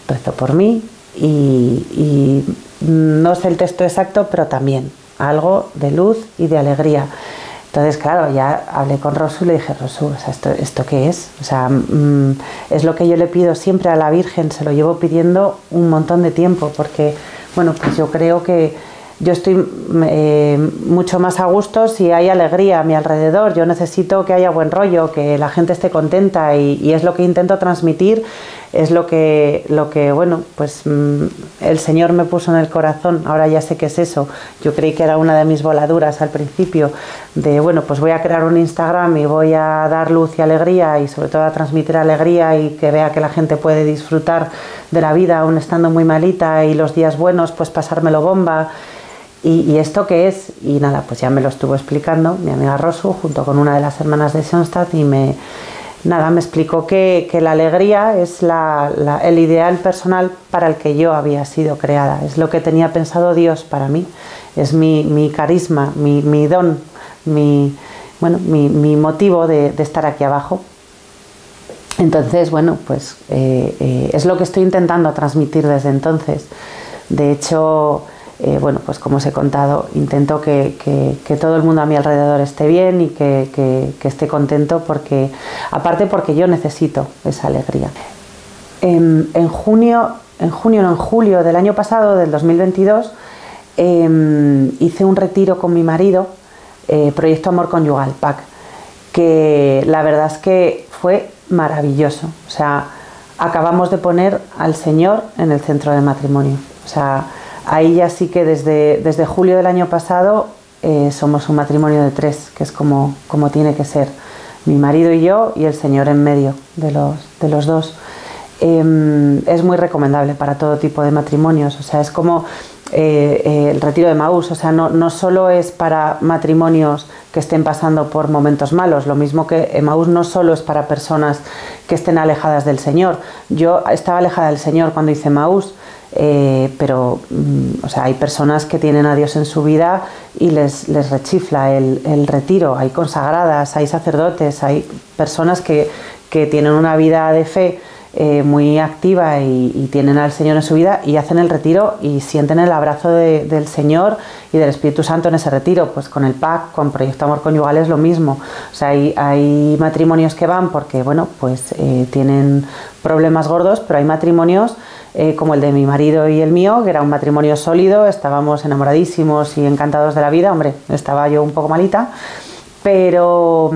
rezó por mí y, y no sé el texto exacto, pero también algo de luz y de alegría. Entonces, claro, ya hablé con Rosu y le dije, Rosu, ¿esto, ¿esto qué es? O sea, mm, es lo que yo le pido siempre a la Virgen, se lo llevo pidiendo un montón de tiempo, porque, bueno, pues yo creo que yo estoy eh, mucho más a gusto si hay alegría a mi alrededor. Yo necesito que haya buen rollo, que la gente esté contenta y, es lo que intento transmitir, es lo que, lo que bueno, pues mm, el Señor me puso en el corazón. Ahora ya sé qué es eso. Yo creí que era una de mis voladuras al principio, de bueno, pues voy a crear un Instagram y voy a dar luz y alegría y sobre todo a transmitir alegría y que vea que la gente puede disfrutar de la vida aún estando muy malita y los días buenos, pues pasármelo bomba. ¿Y, esto qué es? Y nada, pues ya me lo estuvo explicando mi amiga Rosu junto con una de las hermanas de Schoenstatt y me, nada, me explicó que, la alegría es el ideal personal para el que yo había sido creada, es lo que tenía pensado Dios para mí, es mi, carisma, mi, don, mi, bueno, mi, motivo de, estar aquí abajo. Entonces, bueno, pues eh, eh, es lo que estoy intentando transmitir desde entonces. De hecho, eh, bueno, pues como os he contado, intento que, todo el mundo a mi alrededor esté bien y que, esté contento porque, aparte porque yo necesito esa alegría. En, junio, en junio, no, en julio del año pasado, del 2022, em, hice un retiro con mi marido, eh, Proyecto Amor Conyugal, PAC, que la verdad es que fue maravilloso. O sea, acabamos de poner al Señor en el centro del matrimonio. O sea, Ahí ya sí que desde, desde julio del año pasado eh, somos un matrimonio de tres, que es como, como tiene que ser. Mi marido y yo y el Señor en medio de los, de los dos. Em, es muy recomendable para todo tipo de matrimonios. O sea, es como eh, eh, el retiro de Maús. O sea, no, no, solo es para matrimonios que estén pasando por momentos malos, lo mismo que Maús no solo es para personas que estén alejadas del Señor. Yo estaba alejada del Señor cuando hice Maús. Eh, pero mm, o sea, hay personas que tienen a Dios en su vida y les, les rechifla el, el, retiro. Hay consagradas, hay sacerdotes, hay personas que, que tienen una vida de fe eh, muy activa y, tienen al Señor en su vida y hacen el retiro y sienten el abrazo del Señor y del Espíritu Santo en ese retiro. Pues con el PAC, con Proyecto Amor Conyugal es lo mismo. O sea, hay, hay matrimonios que van porque, bueno, pues eh, tienen problemas gordos, pero hay matrimonios eh, como el de mi marido y el mío, que era un matrimonio sólido, estábamos enamoradísimos y encantados de la vida. Hombre, estaba yo un poco malita, pero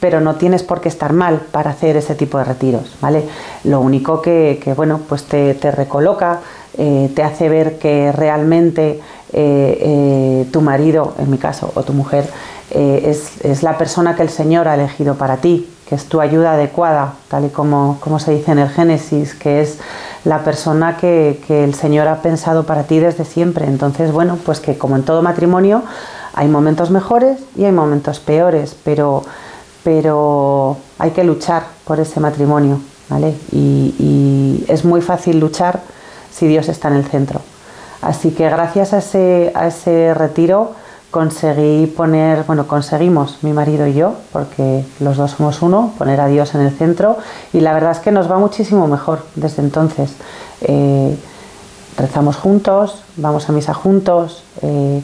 pero no tienes por qué estar mal para hacer ese tipo de retiros, ¿vale? Lo único que, bueno, pues te, recoloca, eh, te hace ver que realmente eh, eh, tu marido, en mi caso, o tu mujer, es, la persona que el Señor ha elegido para ti, que es tu ayuda adecuada, tal y como, se dice en el Génesis, que es la persona que, que el Señor ha pensado para ti desde siempre. Entonces, bueno, pues que como en todo matrimonio, hay momentos mejores y hay momentos peores, pero pero hay que luchar por ese matrimonio, ¿vale? Y, es muy fácil luchar si Dios está en el centro. Así que gracias a ese, a ese retiro conseguí poner, bueno, conseguimos mi marido y yo, porque los dos somos uno, poner a Dios en el centro y la verdad es que nos va muchísimo mejor desde entonces. Eh, rezamos juntos, vamos a misa juntos. Eh,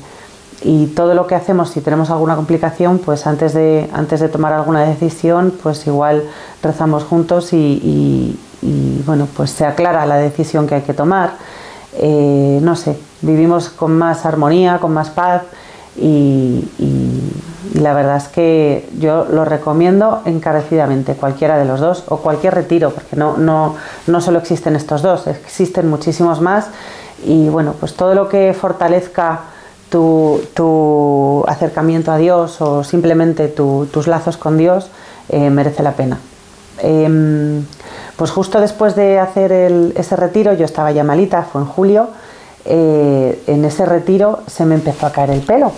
y todo lo que hacemos, si tenemos alguna complicación, pues antes de, antes de tomar alguna decisión, pues igual rezamos juntos y, bueno, pues se aclara la decisión que hay que tomar. Eh, no sé, vivimos con más armonía, con más paz y, la verdad es que yo lo recomiendo encarecidamente, cualquiera de los dos o cualquier retiro, porque no, no, no solo existen estos dos, existen muchísimos más y bueno, pues todo lo que fortalezca tu, acercamiento a Dios o simplemente tus lazos con Dios eh, merece la pena. Em, pues justo después de hacer ese retiro, yo estaba ya malita, fue en julio, eh, en ese retiro se me empezó a caer el pelo.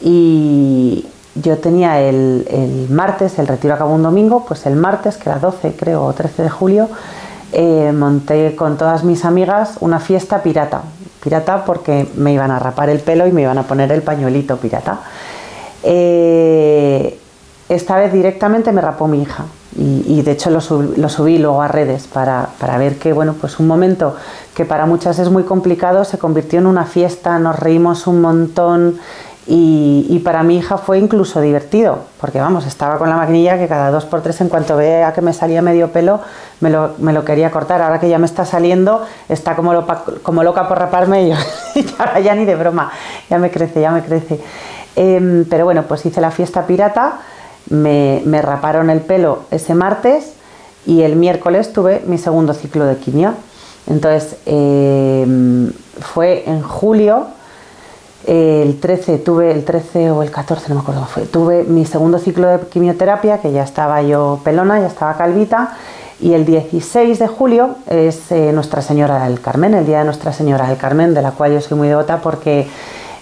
Y yo tenía el, el, martes, el retiro acabó un domingo, pues el martes, que era 12 creo, o 13 de julio, eh, monté con todas mis amigas una fiesta pirata, pirata porque me iban a rapar el pelo y me iban a poner el pañuelito pirata. Eh, esta vez directamente me rapó mi hija y, de hecho lo, subí luego a redes para, ver que, bueno, pues un momento que para muchas es muy complicado se convirtió en una fiesta, nos reímos un montón y, para mi hija fue incluso divertido, porque vamos, estaba con la maquinilla que cada dos por tres, en cuanto vea que me salía medio pelo, me lo, quería cortar. Ahora que ya me está saliendo, está como, como loca por raparme y yo, ahora ya ni de broma, ya me crece, ya me crece. Em, pero bueno, pues hice la fiesta pirata, me, raparon el pelo ese martes y el miércoles tuve mi segundo ciclo de quimio. Entonces, em, fue en julio el 13 tuve, el 13 o el 14, no me acuerdo fue, tuve mi segundo ciclo de quimioterapia, que ya estaba yo pelona, ya estaba calvita, y el 16 de julio es eh, Nuestra Señora del Carmen, el día de Nuestra Señora del Carmen, de la cual yo soy muy devota porque,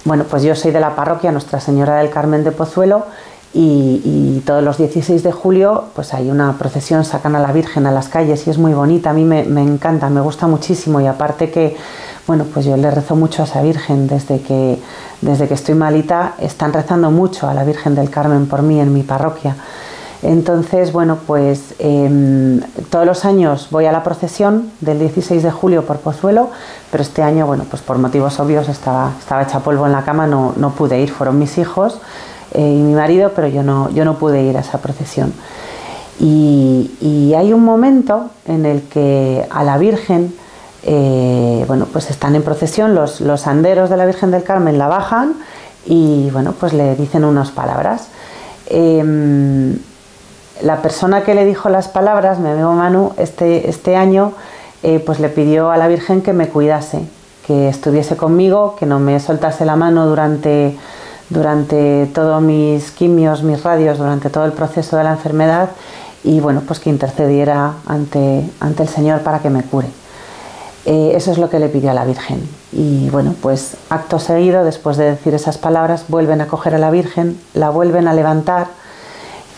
bueno, pues yo soy de la parroquia Nuestra Señora del Carmen de Pozuelo y, todos los 16 de julio pues hay una procesión, sacan a la Virgen a las calles y es muy bonita, a mí me, me encanta, me gusta muchísimo y aparte que bueno, pues yo le rezo mucho a esa Virgen desde que, desde que estoy malita, están rezando mucho a la Virgen del Carmen por mí en mi parroquia. Entonces, bueno, pues em, todos los años voy a la procesión del 16 de julio por Pozuelo, pero este año, bueno, pues por motivos obvios estaba, estaba hecha polvo en la cama, no, no pude ir, fueron mis hijos eh, y mi marido, pero yo no, yo no pude ir a esa procesión. Y, y hay un momento en el que a la Virgen eh, bueno, pues están en procesión, los, los anderos de la Virgen del Carmen la bajan y bueno, pues le dicen unas palabras. Em, la persona que le dijo las palabras, mi amigo Manu, este, este año, eh, pues le pidió a la Virgen que me cuidase, que estuviese conmigo, que no me soltase la mano durante, durante todos mis quimios, mis radios, durante todo el proceso de la enfermedad y bueno, pues que intercediera ante, ante el Señor para que me cure. Eh, eso es lo que le pidió a la Virgen. Y bueno, pues acto seguido, después de decir esas palabras, vuelven a coger a la Virgen, la vuelven a levantar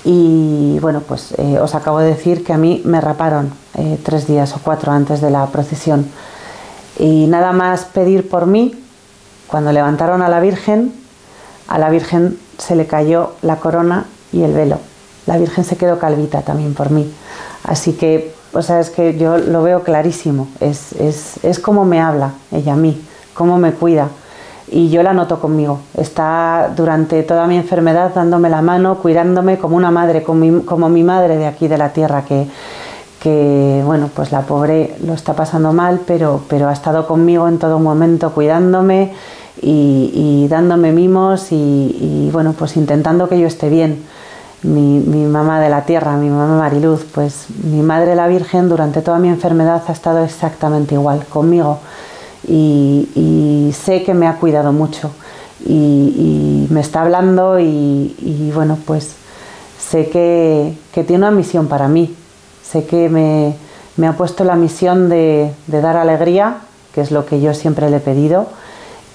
y bueno, pues eh, os acabo de decir que a mí me raparon eh, tres días o cuatro antes de la procesión. Y nada más pedir por mí, cuando levantaron a la Virgen, a la Virgen se le cayó la corona y el velo. La Virgen se quedó calvita también por mí. Así que o sea, es que yo lo veo clarísimo, es, es, es como me habla ella a mí, cómo me cuida. Y yo la noto conmigo, está durante toda mi enfermedad dándome la mano, cuidándome como una madre, como mi, como mi madre de aquí de la tierra, que, que, bueno, pues la pobre lo está pasando mal, pero, pero ha estado conmigo en todo momento cuidándome y, dándome mimos y, bueno, pues intentando que yo esté bien mi, mamá de la tierra, mi mamá Mariluz, pues mi madre la Virgen durante toda mi enfermedad ha estado exactamente igual conmigo y, sé que me ha cuidado mucho y, me está hablando y, bueno, pues sé que, tiene una misión para mí, sé que me, ha puesto la misión de, de, dar alegría, que es lo que yo siempre le he pedido,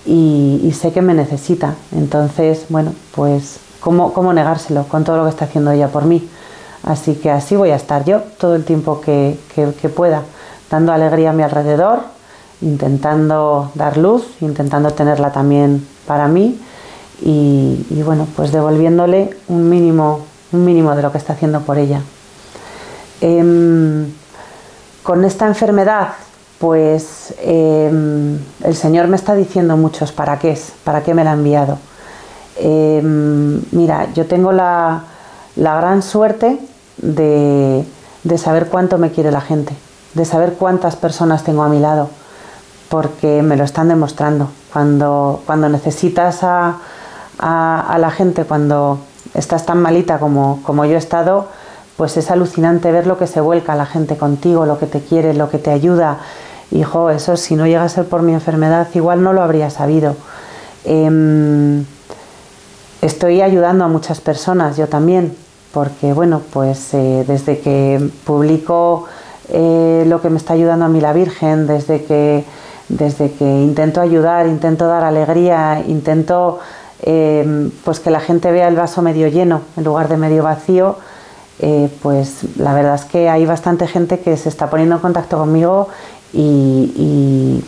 y sé que me necesita. Entonces, bueno, pues ¿Cómo, negárselo con todo lo que está haciendo ella por mí? Así que así voy a estar yo todo el tiempo que, pueda, dando alegría a mi alrededor, intentando dar luz, intentando tenerla también para mí y, bueno, pues devolviéndole un mínimo, un mínimo de lo que está haciendo por ella. Em, con esta enfermedad, pues em, el Señor me está diciendo muchos para qué es, para qué me la ha enviado. Em, mira, yo tengo la, gran suerte de, saber cuánto me quiere la gente, de saber cuántas personas tengo a mi lado, porque me lo están demostrando. Cuando, cuando necesitas a, la gente, cuando estás tan malita como, como yo he estado, pues es alucinante ver lo que se vuelca la gente contigo, lo que te quiere, lo que te ayuda. Hijo, eso si no llega a ser por mi enfermedad, igual no lo habría sabido. Em, estoy ayudando a muchas personas, yo también, porque bueno, pues eh, desde que publico eh, lo que me está ayudando a mí la Virgen, desde que, desde que intento ayudar, intento dar alegría, intento em, pues que la gente vea el vaso medio lleno en lugar de medio vacío, eh, pues la verdad es que hay bastante gente que se está poniendo en contacto conmigo y,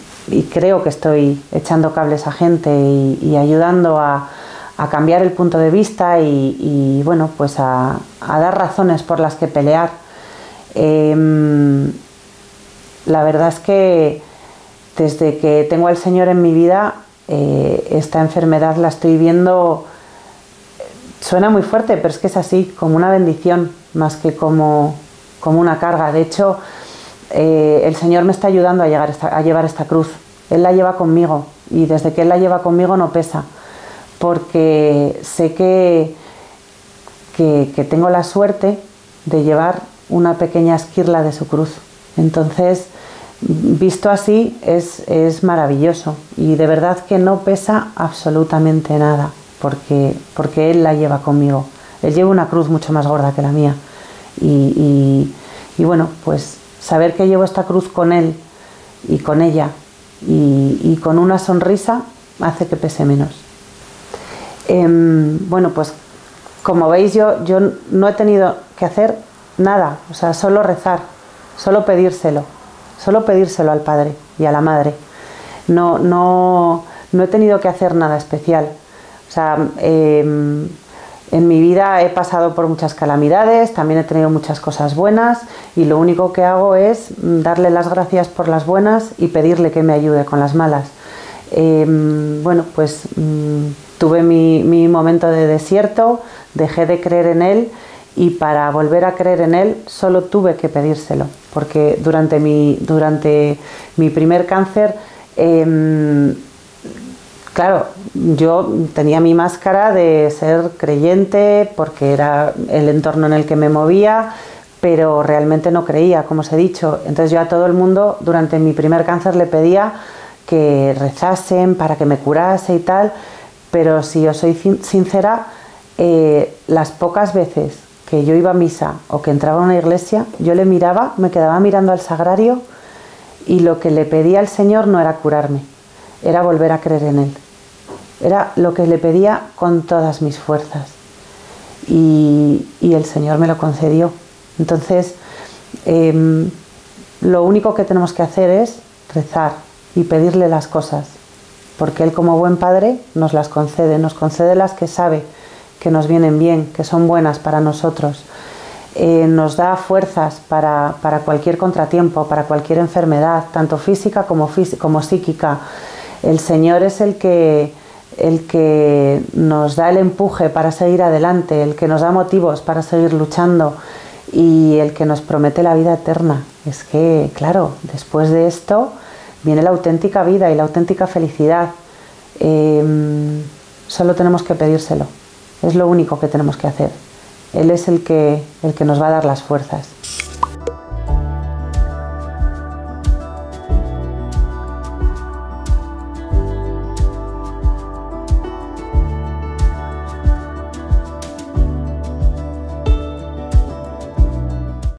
creo que estoy echando cables a gente y ayudando a, a cambiar el punto de vista y, bueno, pues a, dar razones por las que pelear. Em, la verdad es que desde que tengo al Señor en mi vida, eh, esta enfermedad la estoy viendo, suena muy fuerte, pero es que es así, como una bendición, más que como, como una carga. De hecho, eh, el Señor me está ayudando a, llegar a llevar esta cruz. Él la lleva conmigo y desde que Él la lleva conmigo no pesa porque sé que, que, tengo la suerte de llevar una pequeña esquirla de su cruz. Entonces, visto así, es, es, maravilloso y de verdad que no pesa absolutamente nada, porque, porque Él la lleva conmigo. Él lleva una cruz mucho más gorda que la mía. Y, y, bueno, pues saber que llevo esta cruz con Él y con ella y, y con una sonrisa hace que pese menos. Em, bueno, pues como veis yo, yo no he tenido que hacer nada, o sea, solo rezar, solo pedírselo, solo pedírselo al Padre y a la Madre. No, no, no he tenido que hacer nada especial. O sea, em, en mi vida he pasado por muchas calamidades, también he tenido muchas cosas buenas y lo único que hago es darle las gracias por las buenas y pedirle que me ayude con las malas. Em, bueno, pues mm, tuve mi, momento de desierto, dejé de creer en él y para volver a creer en él solo tuve que pedírselo, porque durante mi, durante mi primer cáncer, em, claro, yo tenía mi máscara de ser creyente porque era el entorno en el que me movía, pero realmente no creía, como os he dicho. Entonces yo a todo el mundo durante mi primer cáncer le pedía que rezasen para que me curase y tal, pero si os soy sincera, eh, las pocas veces que yo iba a misa o que entraba a una iglesia, yo le miraba, me quedaba mirando al sagrario y lo que le pedía al Señor no era curarme, era volver a creer en Él. Era lo que le pedía con todas mis fuerzas. Y, el Señor me lo concedió. Entonces, em, lo único que tenemos que hacer es rezar y pedirle las cosas, porque Él como buen Padre nos las concede, nos concede las que sabe que nos vienen bien, que son buenas para nosotros. Eh, nos da fuerzas para, cualquier contratiempo, para cualquier enfermedad, tanto física como, como psíquica. El Señor es el que, el que nos da el empuje para seguir adelante, el que nos da motivos para seguir luchando y el que nos promete la vida eterna. Es que, claro, después de esto viene la auténtica vida y la auténtica felicidad. Em, solo tenemos que pedírselo. Es lo único que tenemos que hacer. Él es el que, el que nos va a dar las fuerzas.